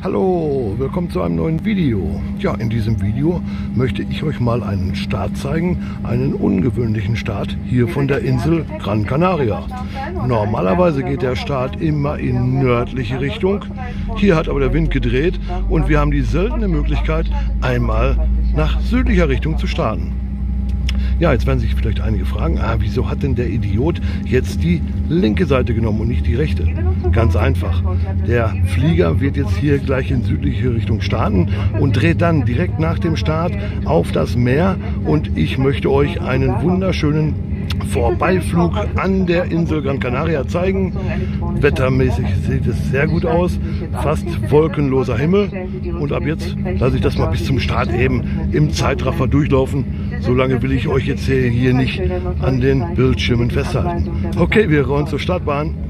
Hallo, willkommen zu einem neuen Video. Ja, in diesem Video möchte ich euch mal einen Start zeigen, einen ungewöhnlichen Start hier von der Insel Gran Canaria. Normalerweise geht der Start immer in nördliche Richtung. Hier hat aber der Wind gedreht und wir haben die seltene Möglichkeit, einmal nach südlicher Richtung zu starten. Ja, jetzt werden sich vielleicht einige fragen, ah, wieso hat denn der Idiot jetzt die linke Seite genommen und nicht die rechte? Ganz einfach. Der Flieger wird jetzt hier gleich in südliche Richtung starten und dreht dann direkt nach dem Start auf das Meer und ich möchte euch einen wunderschönen Vorbeiflug an der Insel Gran Canaria zeigen. Wettermäßig sieht es sehr gut aus, fast wolkenloser Himmel. Und ab jetzt lasse ich das mal bis zum Start eben im Zeitraffer durchlaufen. Solange will ich euch jetzt hier nicht an den Bildschirmen festhalten. Okay, wir rollen zur Startbahn.